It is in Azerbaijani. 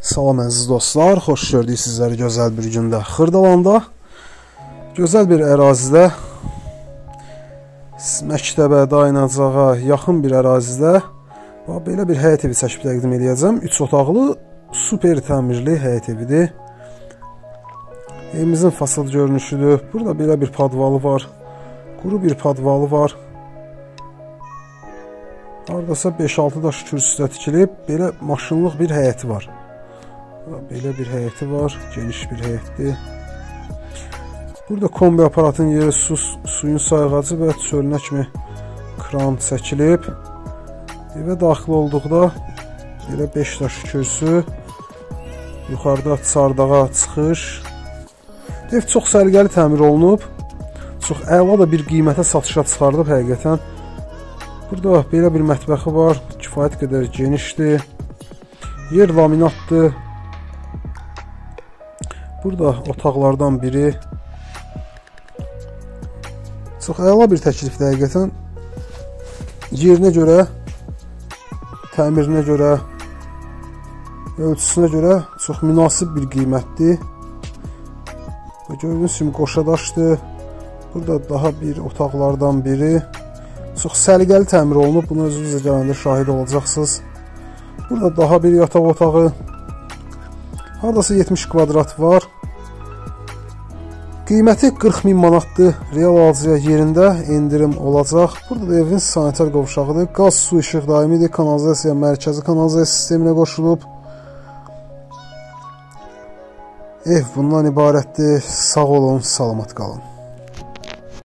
Salam əziz dostlar, xoş gördük sizləri gözəl bir gündə. Xırdalanda gözəl bir ərazidə məktəbə, dayanacağa yaxın bir ərazidə belə bir həyət evi çəkib təqdim eləyəcəm. 3 otaqlı, super təmirli həyət evidir. Evimizin fasad görünüşüdür. Burada belə bir podvalı var. Quru bir podvalı var. Hardasa 5-6 daş kürsüdə tikilib, belə maşınlıq bir həyəti var. Belə bir həyəti var, geniş bir həyətdir. Burada kombi aparatın yeri su, suyun sayğacı və çölünə kimi kran çəkilib. Evə daxil olduqda belə 5 daş kürsü, yuxarıda çardağa çıxış. Ev çox səliqəli təmir olunub. Çox əla da bir qiymətə satışa çıxardıb həqiqətən. Burada belə bir mətbəxi var, kifayət qədər genişdir. Yer laminatdır. Burada otaqlardan biri çox əla bir təklifdir həqiqətən. Yerinə görə, təmirinə görə, ölçüsünə görə çox münasib bir qiymətdir. Və gördüyünüz kimi qoşa daşdır. Burada daha bir otaqlardan biri. Çox səliqəli təmir olunub. Bunu özünüz də gələndə şahid olacaqsınız. Burada daha bir yataq otağı, Hardasa 70 kvadrat var. Qiyməti 40 min manatdır. Real alıcıya yerində endirim olacaq. Burada da evin sanitar qovşağıdır. Qaz, su, işıq daimidir. Kanalizasiya mərkəzi kanalizasiya sisteminə qoşulub. Ev bundan ibarətdir. Sağ olun, salamat qalın.